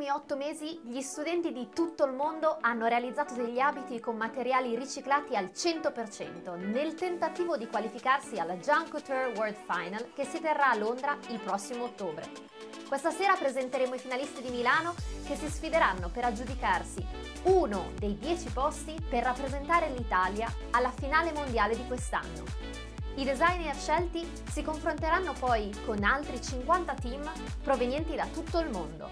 Ultimi otto mesi gli studenti di tutto il mondo hanno realizzato degli abiti con materiali riciclati al 100% nel tentativo di qualificarsi alla Junk Couture World Final che si terrà a Londra il prossimo ottobre. Questa sera presenteremo i finalisti di Milano che si sfideranno per aggiudicarsi uno dei dieci posti per rappresentare l'Italia alla finale mondiale di quest'anno. I designer scelti si confronteranno poi con altri 50 team provenienti da tutto il mondo,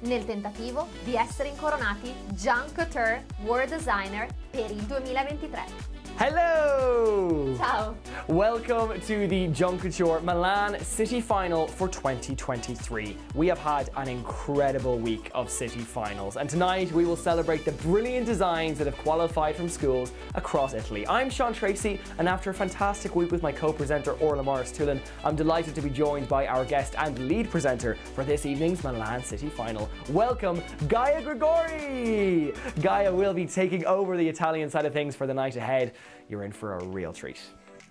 nel tentativo di essere incoronati Jean Couture World Designer per il 2023. Hello! Ciao! Welcome to the Junk Couture Milan City Final for 2023. We have had an incredible week of city finals, and tonight we will celebrate the brilliant designs that have qualified from schools across Italy. I'm Sean Tracy, and after a fantastic week with my co presenter Orla Morris Tulin, I'm delighted to be joined by our guest and lead presenter for this evening's Milan City Final. Welcome, Gaia Gregori! Gaia will be taking over the Italian side of things for the night ahead. You're in for a real treat.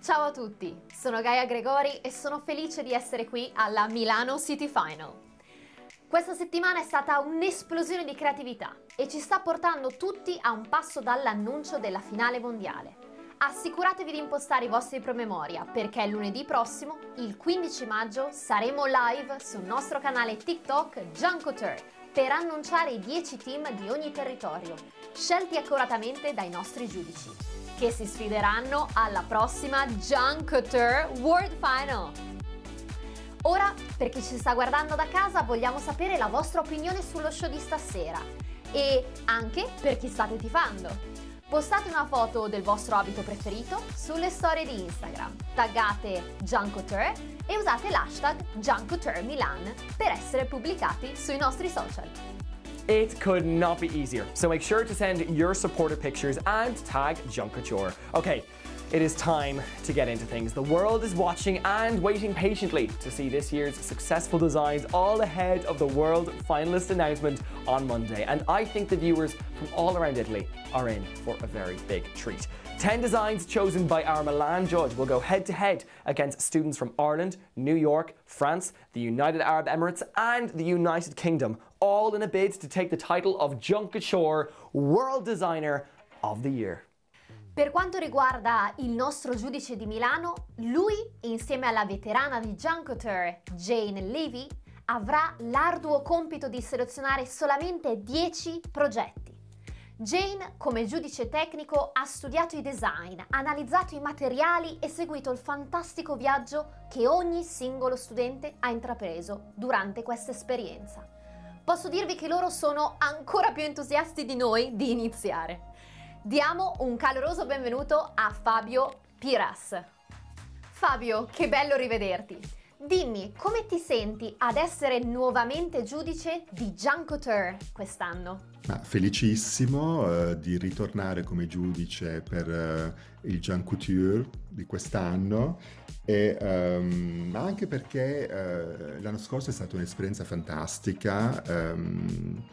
Ciao a tutti, sono Gaia Gregori e sono felice di essere qui alla Milano City Final. Questa settimana è stata un'esplosione di creatività e ci sta portando tutti a un passo dall'annuncio della finale mondiale. Assicuratevi di impostare i vostri promemoria perché lunedì prossimo, il 15 maggio, saremo live sul nostro canale TikTok Junkoteur per annunciare i 10 team di ogni territorio, scelti accuratamente dai nostri giudici, che si sfideranno alla prossima Junk Couture World Final. Ora, per chi ci sta guardando da casa, vogliamo sapere la vostra opinione sullo show di stasera e anche per chi state tifando. Postate una foto del vostro abito preferito sulle storie di Instagram, taggate Junkoteur e usate l'hashtag JunkCoutureMilan per essere pubblicati sui nostri social. It could not be easier. So make sure to send your supporter pictures and tag Junk Couture. Okay, it is time to get into things. The world is watching and waiting patiently to see this year's successful designs all ahead of the world finalist announcement on Monday. And I think the viewers from all around Italy are in for a very big treat. 10 designs chosen by our Milan judge will go head to head against students from Ireland, New York, France, the United Arab Emirates, and the United Kingdom, all in a bid to take the title of Junk Couture World Designer of the Year. Per quanto riguarda il nostro giudice di Milano, lui, insieme alla veterana di Junk Couture, Jane Levy, avrà l'arduo compito di selezionare solamente 10 progetti. Jane, come giudice tecnico, ha studiato i design, analizzato i materiali e seguito il fantastico viaggio che ogni singolo studente ha intrapreso durante questa esperienza. Posso dirvi che loro sono ancora più entusiasti di noi di iniziare. Diamo un caloroso benvenuto a Fabio Piras. Fabio, che bello rivederti! Dimmi, come ti senti ad essere nuovamente giudice di Couture quest'anno? Ma felicissimo eh, di ritornare come giudice per eh, il Jean Couture di quest'anno e um, anche perché eh, l'anno scorso è stata un'esperienza fantastica. Um,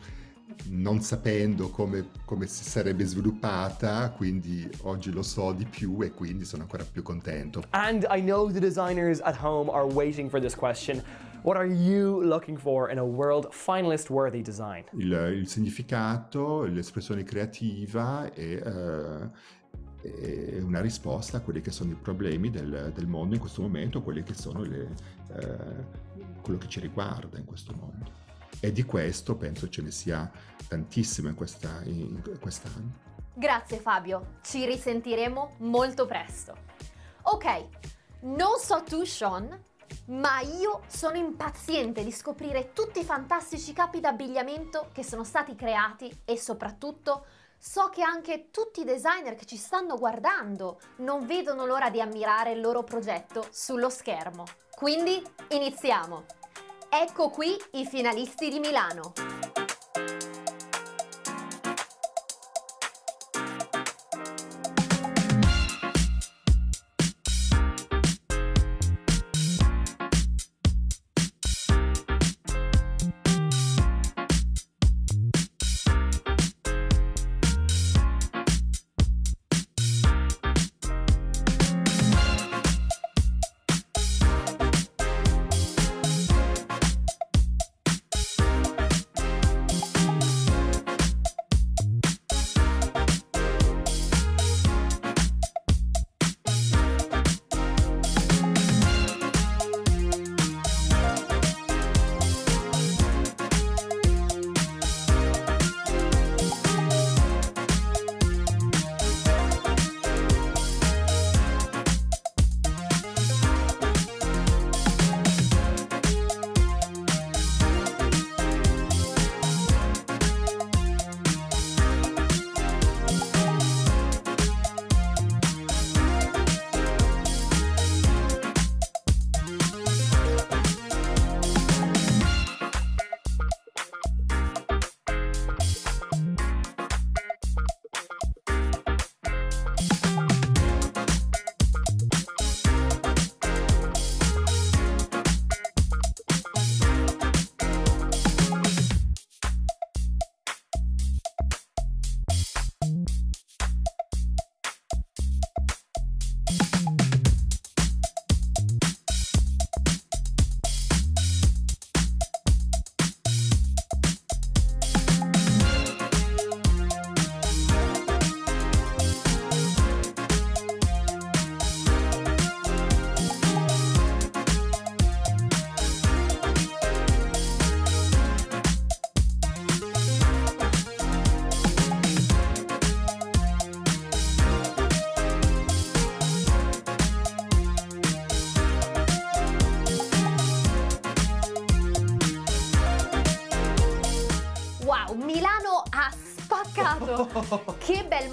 non sapendo come, come, si sarebbe sviluppata, quindi oggi lo so di più e quindi sono ancora più contento. And I know the designers at home are waiting for this question. What are you looking for in a world finalist worthy design? Il, il significato, l'espressione creativa e, uh, e, una risposta a quelli che sono i problemi del, del mondo in questo momento, quelli che sono le, uh, quello che ci riguarda in questo mondo. E di questo penso ce ne sia tantissimo in, questa, in quest'anno. Grazie Fabio, ci risentiremo molto presto. Ok, non so tu Sean, ma io sono impaziente di scoprire tutti i fantastici capi d'abbigliamento che sono stati creati e soprattutto so che anche tutti i designer che ci stanno guardando non vedono l'ora di ammirare il loro progetto sullo schermo. Quindi iniziamo! Ecco qui i finalisti di Milano.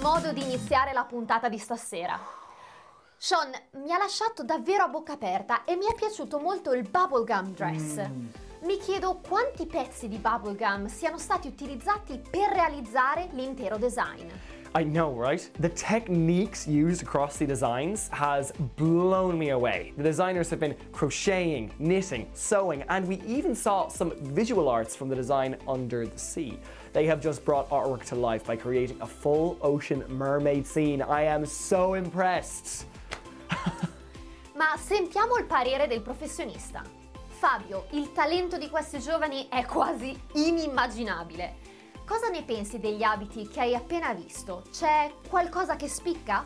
Modo di iniziare la puntata di stasera. Sean mi ha lasciato davvero a bocca aperta e mi è piaciuto molto il bubblegum dress. Mm. Mi chiedo quanti pezzi di bubblegum siano stati utilizzati per realizzare l'intero design. I know, right? The techniques used across the designs has blown me away. The designers have been crocheting, knitting, sewing, and we even saw some visual arts from the design Under the Sea. They have just brought artwork to life by creating a full ocean mermaid scene. I am so impressed. Ma sentiamo il parere del professionista. Fabio, il talento di questi giovani è quasi inimmaginabile. Cosa ne pensi degli abiti che hai appena visto? C'è qualcosa che spicca?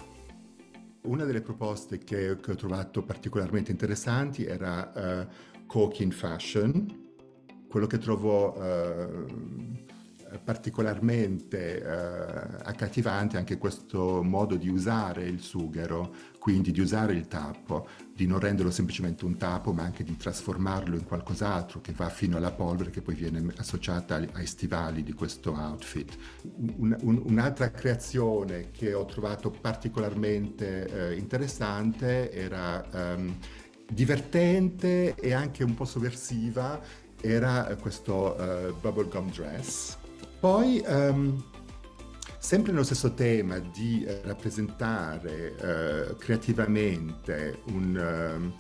Una delle proposte che, che ho trovato particolarmente interessanti era uh, Cooking Fashion. Quello che trovo uh, particolarmente uh, accattivante anche questo modo di usare il sughero, quindi di usare il tappo, di non renderlo semplicemente un tappo, ma anche di trasformarlo in qualcos'altro che va fino alla polvere che poi viene associata ai, stivali di questo outfit. Un, un, un'altra creazione che ho trovato particolarmente uh, interessante era um, divertente e anche un po' sovversiva era questo uh, bubblegum dress poi, um, sempre nello stesso tema di uh, rappresentare uh, creativamente un,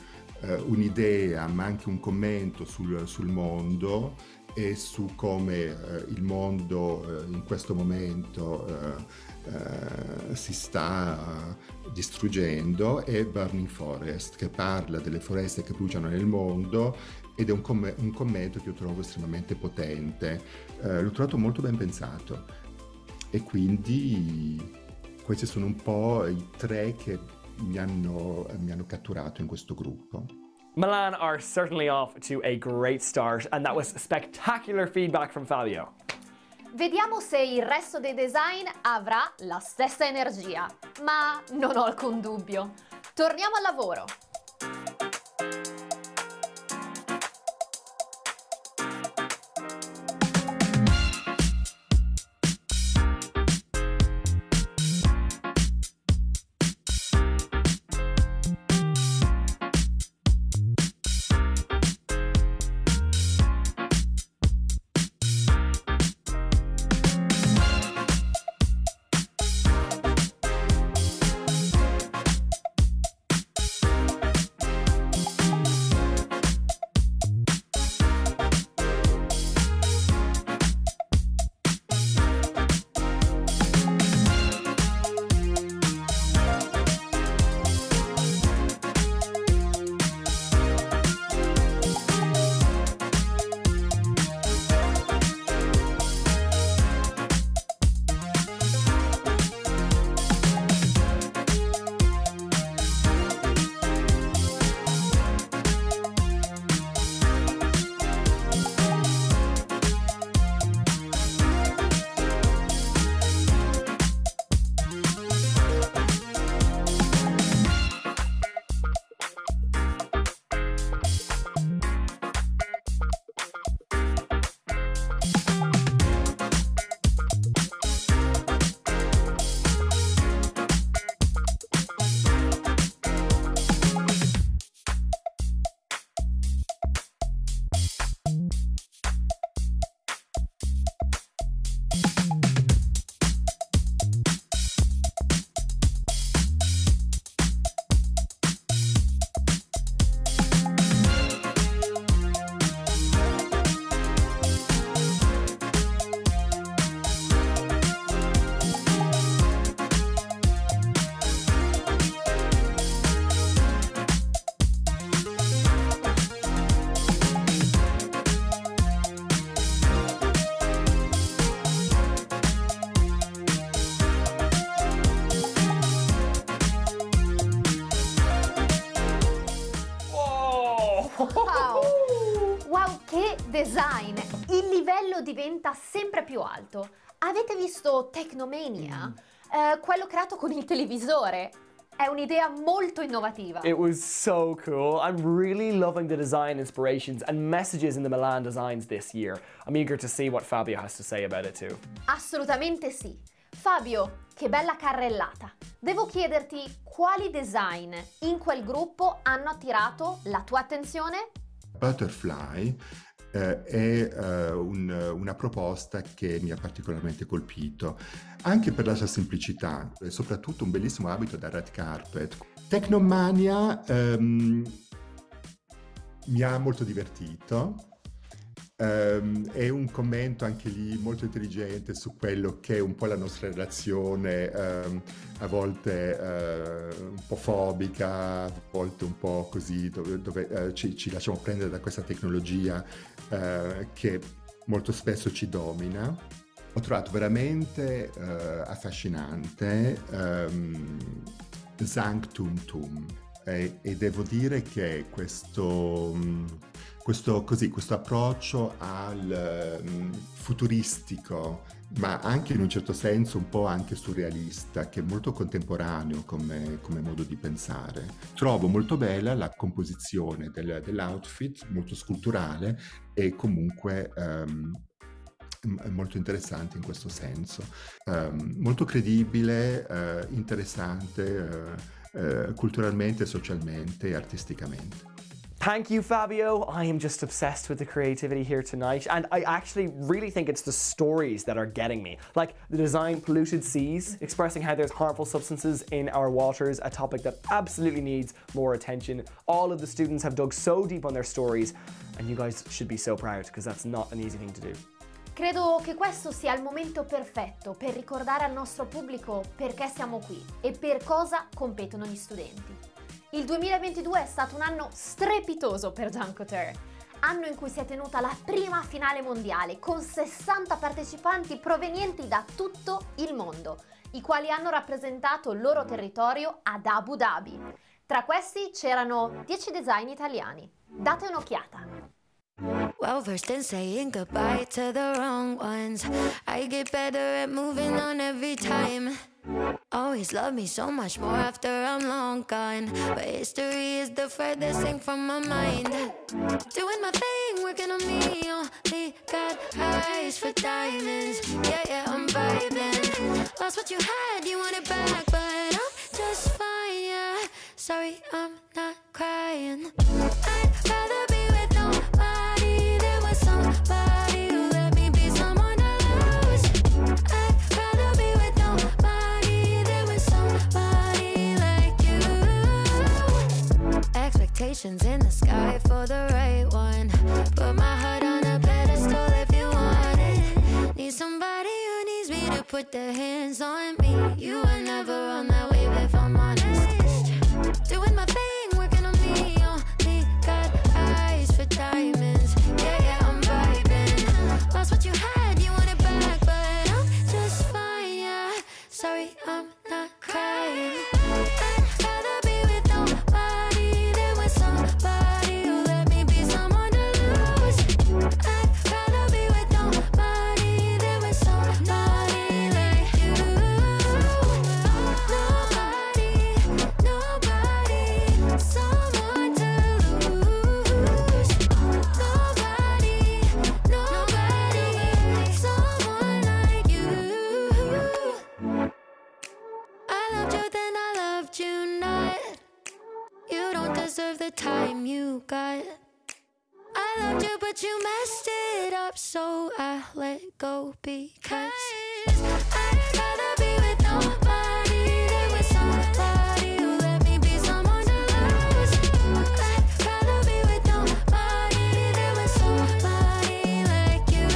uh, un'idea, ma anche un commento sul, sul mondo e su come il mondo in questo momento si sta distruggendo, è Burning Forest, che parla delle foreste che bruciano nel mondo ed è un, com- un commento che io trovo estremamente potente. Eh, l'ho trovato molto ben pensato e quindi questi sono un po' i tre che mi hanno, mi hanno catturato in questo gruppo. Milan are certainly off to a great start, and that was spectacular feedback from Fabio. Vediamo se il resto dei design avrà la stessa energia, ma non ho alcun dubbio. Torniamo al lavoro. Design, il livello diventa sempre più alto. Avete visto Technomania? Mm. Eh, quello creato con il televisore? È un'idea molto innovativa. It was so cool. I'm really loving the design inspirations and messages in the Milan designs this year. I'm eager to see what Fabio has to say about it too. Assolutamente sì. Fabio, che bella carrellata. Devo chiederti quali design in quel gruppo hanno attirato la tua attenzione? Butterfly eh, è eh, un, una proposta che mi ha particolarmente colpito, anche per la sua semplicità e soprattutto un bellissimo abito da red carpet. Tecnomania ehm, mi ha molto divertito. Um, è un commento anche lì molto intelligente su quello che è un po' la nostra relazione, um, a volte uh, un po' fobica, a volte un po' così, dove, dove uh, ci, ci, lasciamo prendere da questa tecnologia uh, che molto spesso ci domina. Ho trovato veramente affascinante um, Sanctum Tum e, e, devo dire che questo... Um, questo, così, questo approccio al um, futuristico, ma anche in un certo senso un po' anche surrealista, che è molto contemporaneo come, come modo di pensare. Trovo molto bella la composizione del, dell'outfit, molto sculturale e comunque um, molto interessante in questo senso. Um, molto credibile, uh, interessante uh, uh, culturalmente, socialmente e artisticamente. Thank you, Fabio. I am just obsessed with the creativity here tonight. And I actually really think it's the stories that are getting me. Like the design Polluted Seas, expressing how there's harmful substances in our waters, a topic that absolutely needs more attention. All of the students have dug so deep on their stories, and you guys should be so proud because that's not an easy thing to do. Credo che questo sia il momento perfetto per ricordare al nostro pubblico perché siamo qui e per cosa competono gli studenti. Il 2022 è stato un anno strepitoso per Couture, anno in cui si è tenuta la prima finale mondiale con 60 partecipanti provenienti da tutto il mondo, i quali hanno rappresentato il loro territorio ad Abu Dhabi. Tra questi c'erano 10 design italiani. Date un'occhiata. Well versed in saying goodbye to the wrong ones. I get better at moving on every time. Always love me so much more after I'm long gone. But history is the furthest thing from my mind. Doing my thing, working on me. Only got eyes for diamonds. Yeah, yeah, I'm vibing. Lost what you had, you want it back, but I'm just fine, yeah. Sorry, I'm not crying. I'd rather be the time you got. I loved you, but you messed it up, so I let go because I'd rather be with nobody than with somebody who let me be someone to lose. I'd rather be with nobody than with somebody like you.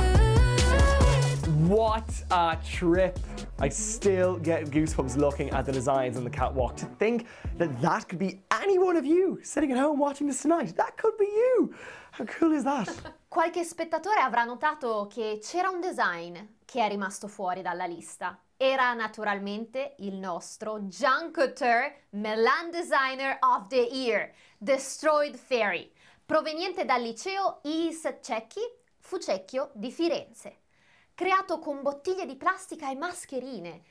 What a trip! I still get goosebumps looking at the designs on the catwalk. To think that that could be any one of you sitting at home watching this tonight. That could be you. How cool is that? Qualche spettatore avrà notato che c'era un design che è rimasto fuori dalla lista. Era naturalmente il nostro Jean Couture Milan Designer of the Year, Destroyed Fairy, proveniente dal liceo IS Cecchi, Fucecchio di Firenze. Creato con bottiglie di plastica e mascherine,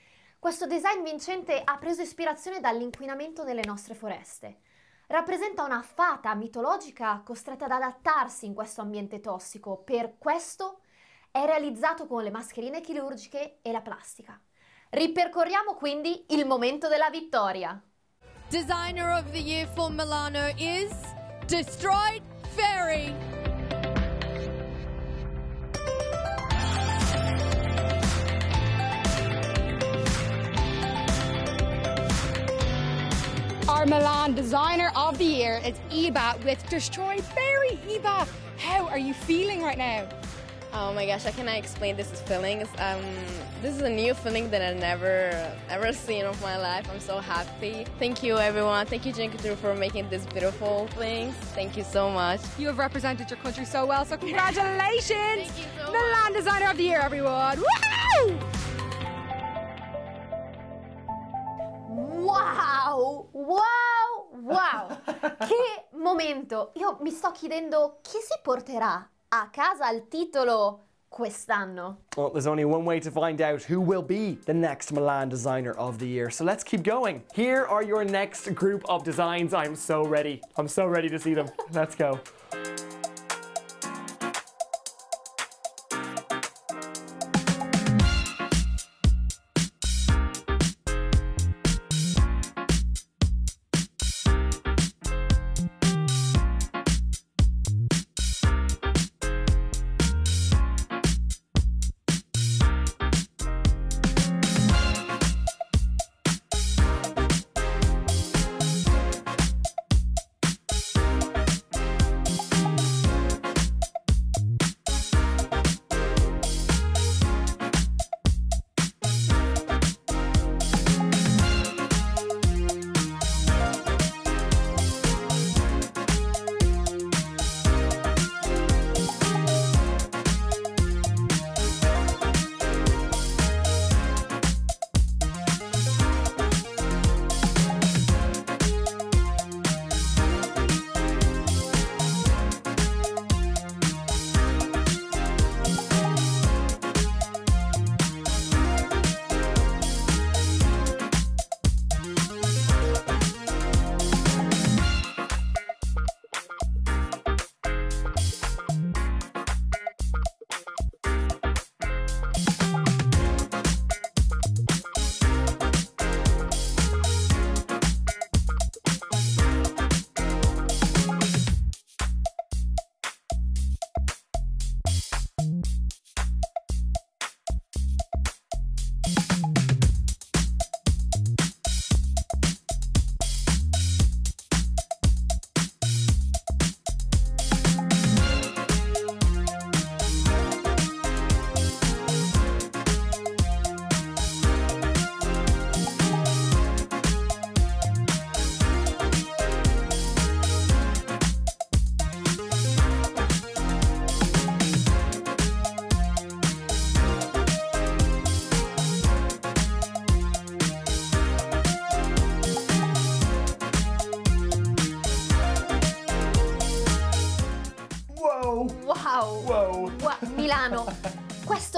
Questo design vincente ha preso ispirazione dall'inquinamento nelle nostre foreste. Rappresenta una fata mitologica costretta ad adattarsi in questo ambiente tossico. Per questo è realizzato con le mascherine chirurgiche e la plastica. Ripercorriamo quindi il momento della vittoria. Designer of the Year for Milano is Destroyed Fairy. Our Milan Designer of the Year is Eva with Destroy Fairy. Eva, how are you feeling right now? Oh my gosh, I cannot explain this feeling. Um, this is a new feeling that I never ever seen of my life. I'm so happy. Thank you everyone. Thank you Jinkatru for making these beautiful things. Thank you so much. You have represented your country so well, so congratulations! Thank you so Milan Designer of the Year, everyone! Woo! Wow! Wow! Wow! che momento! Io mi sto chiedendo chi si porterà a casa il titolo quest'anno. Well, there's only one way to find out who will be the next Milan Designer of the Year. So let's keep going. Here are your next group of designs. I'm so ready. I'm so ready to see them. Let's go.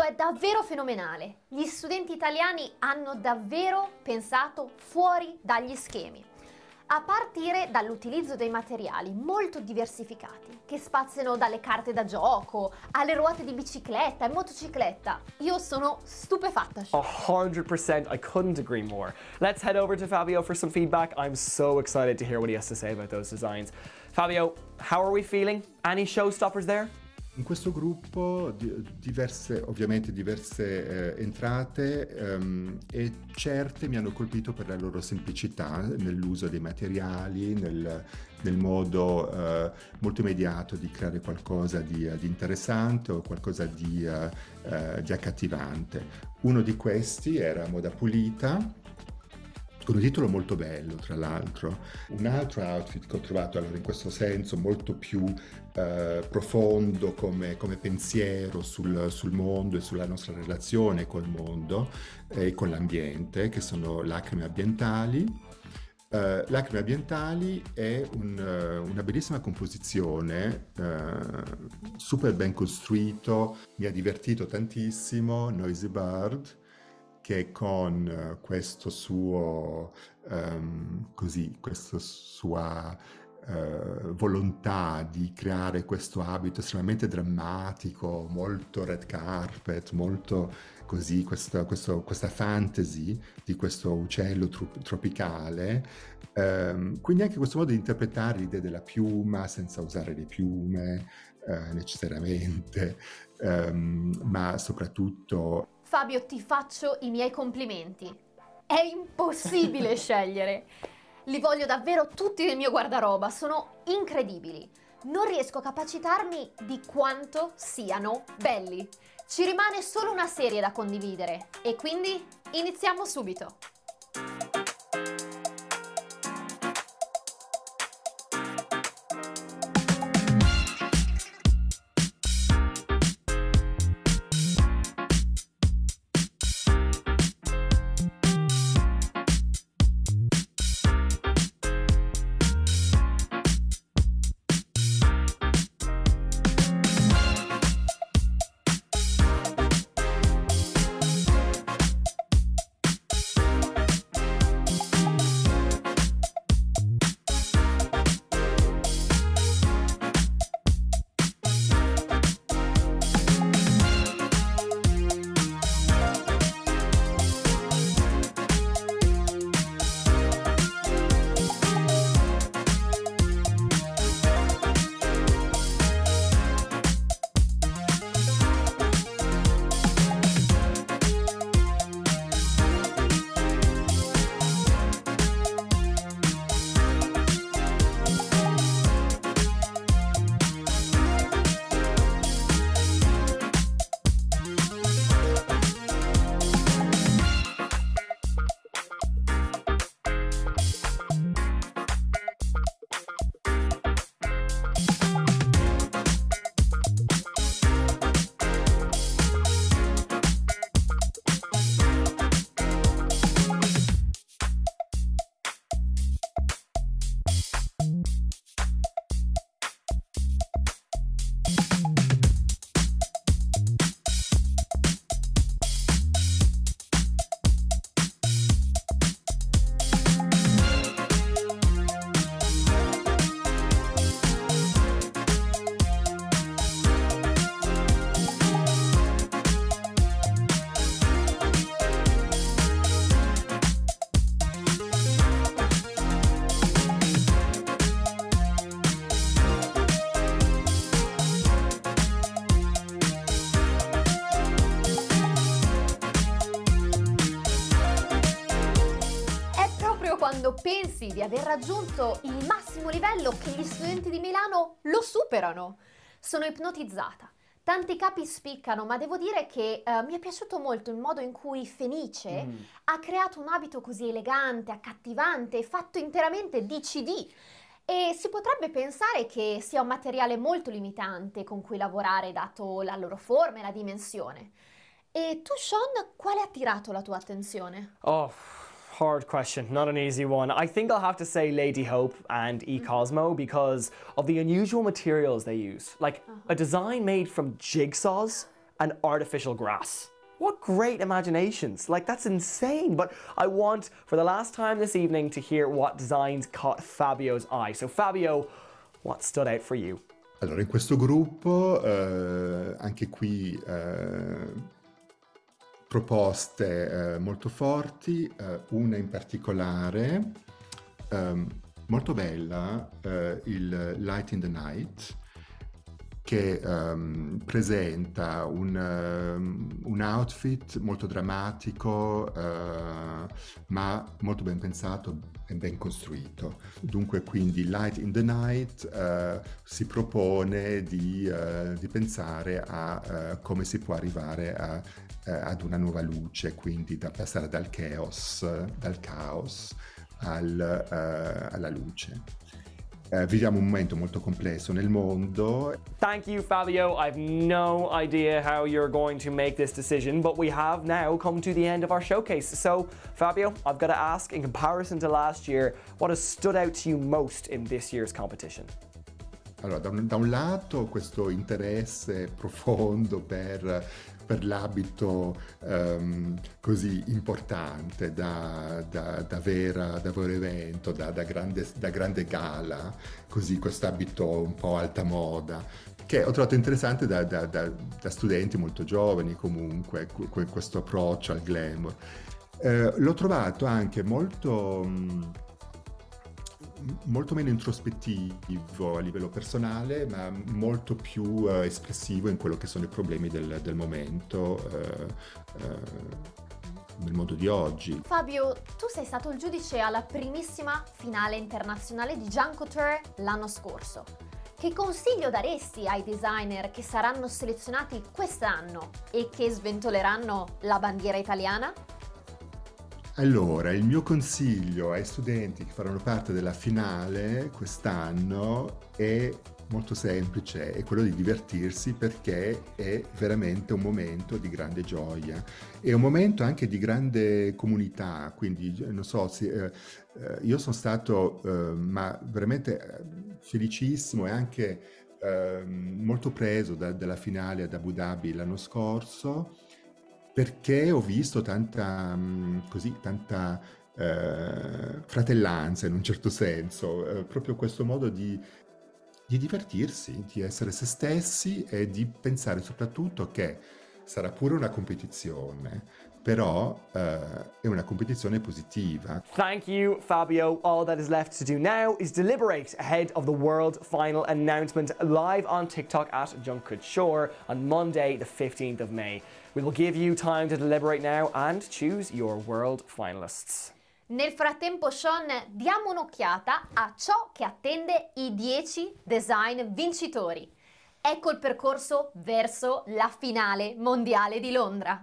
È davvero fenomenale. Gli studenti italiani hanno davvero pensato fuori dagli schemi. A partire dall'utilizzo dei materiali molto diversificati, che spaziano dalle carte da gioco alle ruote di bicicletta e motocicletta. Io sono stupefatta. A hundred percent. I couldn't agree more. Let's head over to Fabio for some feedback. I'm so excited to hear what he has to say about those designs. Fabio, how are we feeling? Any showstoppers there? In questo gruppo di- diverse, ovviamente diverse eh, entrate ehm, e certe mi hanno colpito per la loro semplicità nell'uso dei materiali, nel, nel modo eh, molto immediato di creare qualcosa di, eh, di interessante o qualcosa di, eh, eh, di accattivante. Uno di questi era Moda Pulita, con un titolo molto bello, tra l'altro. Un altro outfit che ho trovato allora in questo senso molto più eh, profondo come, come pensiero sul, sul mondo e sulla nostra relazione col mondo e con l'ambiente, che sono lacrime ambientali. Uh, Lacrime ambientali è un, uh, una bellissima composizione, uh, super ben costruito, mi ha divertito tantissimo, Noisy Bird, che con eh, questo suo, um, così, questa sua uh, volontà di creare questo abito estremamente drammatico, molto red carpet, molto così, questa, questo, questa fantasy di questo uccello tro- tropicale, um, quindi anche questo modo di interpretare l'idea della piuma senza usare le piume uh, necessariamente, um, ma soprattutto Fabio, ti faccio i miei complimenti. È impossibile scegliere. Li voglio davvero tutti nel mio guardaroba, sono incredibili. Non riesco a capacitarmi di quanto siano belli. Ci rimane solo una serie da condividere e quindi iniziamo subito. Pensi di aver raggiunto il massimo livello che gli studenti di Milano lo superano. Sono ipnotizzata. Tanti capi spiccano, ma devo dire che uh, mi è piaciuto molto il modo in cui Fenice mm. ha creato un abito così elegante, accattivante, fatto interamente di CD. E si potrebbe pensare che sia un materiale molto limitante con cui lavorare, dato la loro forma e la dimensione. E tu, Sean, quale ha attirato la tua attenzione? Oh, hard question, not an easy one. I think I'll have to say Lady Hope and E Cosmo because of the unusual materials they use. Like a design made from jigsaws and artificial grass. What great imaginations! Like, that's insane. But I want, for the last time this evening, to hear what designs caught Fabio's eye. So, Fabio, what stood out for you? Allora, in questo gruppo, eh, anche qui eh, proposte eh, molto forti, eh, una in particolare ehm, molto bella, eh, il Light in the Night, che um, presenta un, um, un, outfit molto drammatico, uh, ma molto ben pensato e ben costruito. Dunque, quindi Light in the Night uh, si propone di, uh, di pensare a come si può arrivare a, ad una nuova luce, quindi da passare dal chaos, dal caos al, alla luce. Uh, viviamo un momento molto complesso nel mondo. Thank you, Fabio. I've no idea how you're going to make this decision, but we have now come to the end of our showcase. So, Fabio, I've got to ask, in comparison to last year, what has stood out to you most in this year's competition? Allora, da un, da un lato questo interesse profondo per per l'abito um, così importante da, da, da, vera, da vero evento, da, da, grande, da grande gala, così quest'abito un po' alta moda che ho trovato interessante da, da, da, da studenti molto giovani comunque, questo approccio al glamour. Eh, l'ho trovato anche molto, mm, molto meno introspettivo a livello personale, ma molto più eh, espressivo in quello che sono i problemi del, del momento. Eh, eh nel mondo di oggi. Fabio, tu sei stato il giudice alla primissima finale internazionale di Couture l'anno scorso. Che consiglio daresti ai designer che saranno selezionati quest'anno e che sventoleranno la bandiera italiana? Allora, il mio consiglio ai studenti che faranno parte della finale quest'anno è molto semplice, è quello di divertirsi perché è veramente un momento di grande gioia. È un momento anche di grande comunità, quindi non so, se, eh, eh, io sono stato eh, ma veramente eh, felicissimo e anche ehm, molto preso da, dalla finale ad Abu Dhabi l'anno scorso perché ho visto tanta, mm, così, tanta eh, fratellanza in un certo senso, eh, proprio questo modo di di divertirsi, di essere se stessi e di pensare soprattutto che sarà pure una competizione, però uh, è una competizione positiva. Thank you, Fabio. All that is left to do now is deliberate ahead of the world final announcement live on TikTok at Junket Shore on Monday, the 15th of May. We will give you time to deliberate now and choose your world finalists. Nel frattempo, Sean, diamo un'occhiata a ciò che attende i 10 design vincitori. Ecco il percorso verso la finale mondiale di Londra.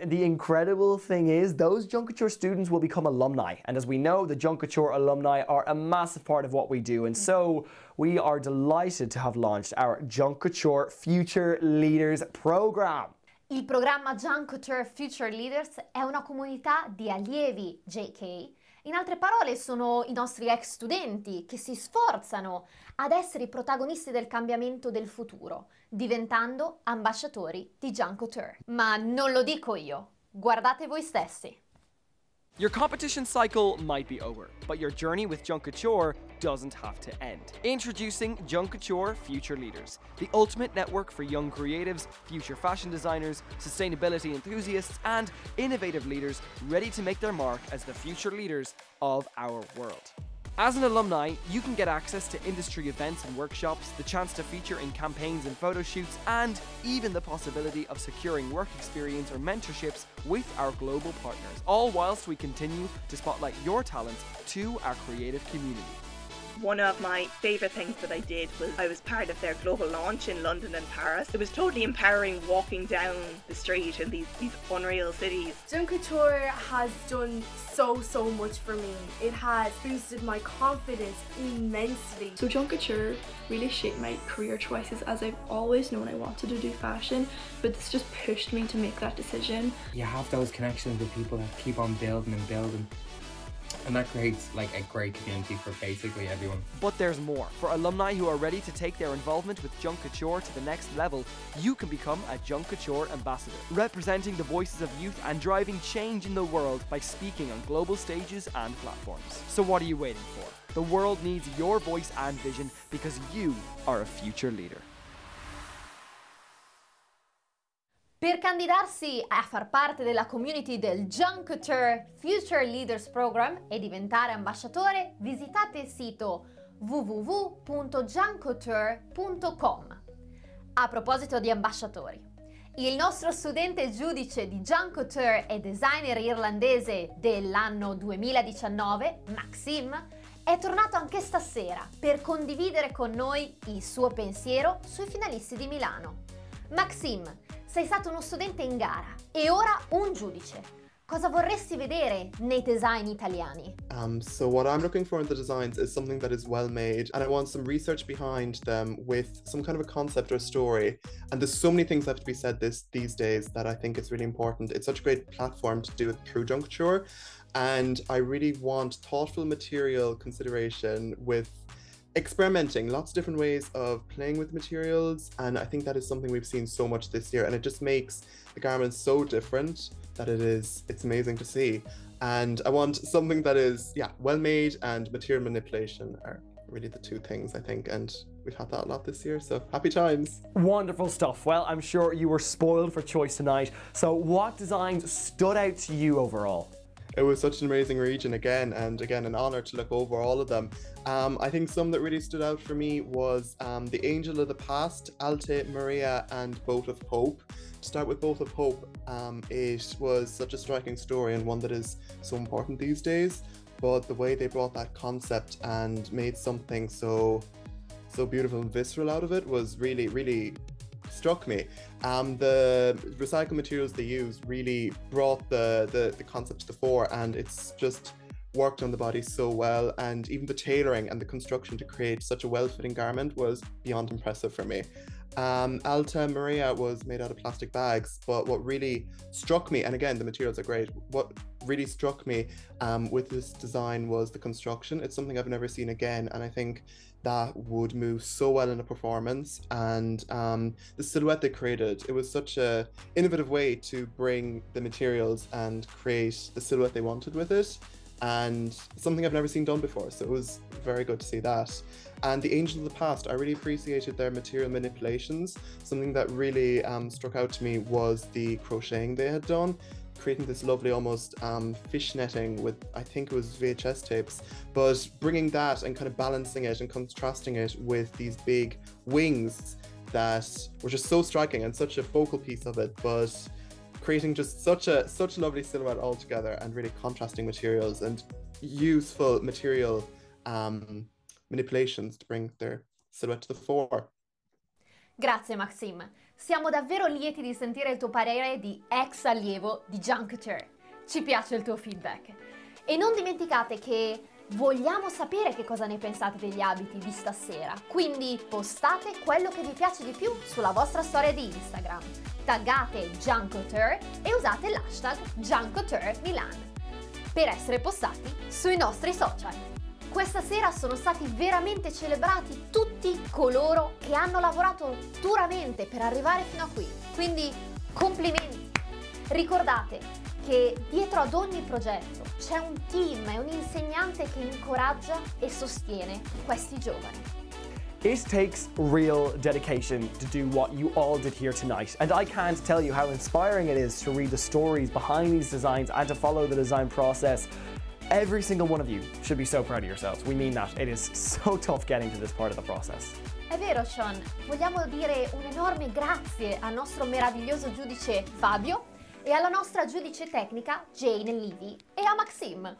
And the incredible thing is, those Junkature students will become alumni. And as we know, the Junkature alumni are a massive part of what we do. And so we are delighted to have launched our Junkature Future Leaders program. Il programma Junkature Future Leaders è una comunità di allievi JK In altre parole, sono i nostri ex studenti che si sforzano ad essere i protagonisti del cambiamento del futuro, diventando ambasciatori di Jean Couture. Ma non lo dico io, guardate voi stessi. Your competition cycle might be over, but your journey with Junkature doesn't have to end. Introducing Junkature Future Leaders, the ultimate network for young creatives, future fashion designers, sustainability enthusiasts, and innovative leaders ready to make their mark as the future leaders of our world. As an alumni, you can get access to industry events and workshops, the chance to feature in campaigns and photo shoots, and even the possibility of securing work experience or mentorships with our global partners, all whilst we continue to spotlight your talents to our creative community. One of my favourite things that I did was I was part of their global launch in London and Paris. It was totally empowering walking down the street in these, these unreal cities. Jean Couture has done so, so much for me. It has boosted my confidence immensely. So Jean Couture really shaped my career choices as I've always known I wanted to do fashion, but this just pushed me to make that decision. You have those connections with people that keep on building and building and that creates like a great community for basically everyone. But there's more. For alumni who are ready to take their involvement with Junk Couture to the next level, you can become a Junk Couture ambassador, representing the voices of youth and driving change in the world by speaking on global stages and platforms. So what are you waiting for? The world needs your voice and vision because you are a future leader. Per candidarsi a far parte della community del Junketer Future Leaders Program e diventare ambasciatore, visitate il sito www.junketer.com. A proposito di ambasciatori, Il nostro studente giudice di Couture e designer irlandese dell'anno 2019, Maxim, è tornato anche stasera per condividere con noi il suo pensiero sui finalisti di Milano. Maxim, sei stato uno studente in gara e ora un giudice. Cosa vorresti vedere nei design italiani? Um, so what I'm looking for in the designs is something that is well made and I want some research behind them with some kind of a concept or story. And there's so many things that have to be said this these days that I think it's really important. It's such a great platform to do it through Juncture. And I really want thoughtful material consideration with experimenting lots of different ways of playing with materials and i think that is something we've seen so much this year and it just makes the garments so different that it is it's amazing to see and i want something that is yeah well made and material manipulation are really the two things i think and we've had that a lot this year so happy times Wonderful stuff. Well, I'm sure you were spoiled for choice tonight. So, what designs stood out to you overall? It was such an amazing region again and again an honor to look over all of them. Um, i think some that really stood out for me was um, the angel of the past alte maria and boat of hope. To start with both of hope um, it was such a striking story and one that is so important these days but the way they brought that concept and made something so so beautiful and visceral out of it was really really struck me. Um, the recycled materials they used really brought the, the, the concept to the fore, and it's just worked on the body so well. And even the tailoring and the construction to create such a well fitting garment was beyond impressive for me. Um, Alta Maria was made out of plastic bags, but what really struck me, and again, the materials are great, what really struck me um, with this design was the construction. It's something I've never seen again, and I think that would move so well in a performance and um, the silhouette they created it was such a innovative way to bring the materials and create the silhouette they wanted with it and something I've never seen done before so it was very good to see that. And the angels of the past I really appreciated their material manipulations. Something that really um, struck out to me was the crocheting they had done creating this lovely almost um, fish netting with I think it was VHS tapes, but bringing that and kind of balancing it and contrasting it with these big wings that were just so striking and such a focal piece of it, but creating just such a such a lovely silhouette altogether and really contrasting materials and useful material um, manipulations to bring their silhouette to the fore. Grazie Maxim. Siamo davvero lieti di sentire il tuo parere di ex allievo di Couture. Ci piace il tuo feedback. E non dimenticate che vogliamo sapere che cosa ne pensate degli abiti di stasera, quindi postate quello che vi piace di più sulla vostra storia di Instagram. Taggate Jean Couture e usate l'hashtag Jean Couture Milan per essere postati sui nostri social. Questa sera sono stati veramente celebrati tutti coloro che hanno lavorato duramente per arrivare fino a qui. Quindi complimenti! Ricordate che dietro ad ogni progetto c'è un team e un insegnante che incoraggia e sostiene questi giovani. It takes real dedication to do what you all did here tonight, and I can't tell you how inspiring it is to read the stories behind these designs and to follow the design process. Every single one of you should be so proud of yourselves. We mean that. It is so tough getting to this part of the process. È vero Sean, vogliamo dire un enorme grazie al nostro meraviglioso giudice Fabio e alla nostra giudice tecnica Jane Levy e a Maxim.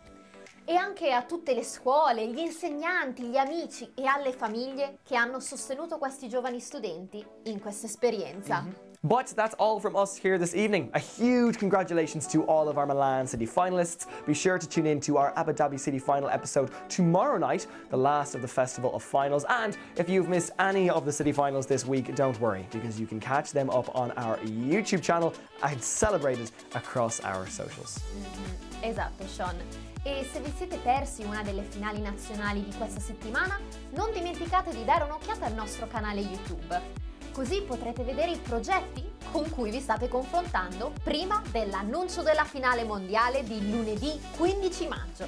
E anche a tutte le scuole, gli insegnanti, gli amici e alle famiglie che hanno sostenuto questi giovani studenti in questa esperienza. But that's all from us here this evening. A huge congratulations to all of our Milan City finalists. Be sure to tune in to our Abu Dhabi City final episode tomorrow night, the last of the Festival of Finals. And if you've missed any of the city finals this week, don't worry, because you can catch them up on our YouTube channel and celebrate it across our socials. Mm-hmm. Esatto, Sean. E se vi siete persi una delle finali nazionali di questa settimana, non dimenticate di dare un'occhiata al nostro canale YouTube. Così potrete vedere i progetti con cui vi state confrontando prima dell'annuncio della finale mondiale di lunedì 15 maggio.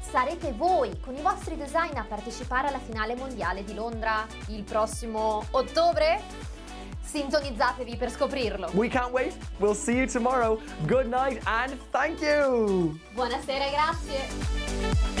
Sarete voi con i vostri design a partecipare alla finale mondiale di Londra il prossimo ottobre? Sintonizzatevi per scoprirlo. We can't wait. We'll see you tomorrow. Good night and thank you. Buonasera grazie.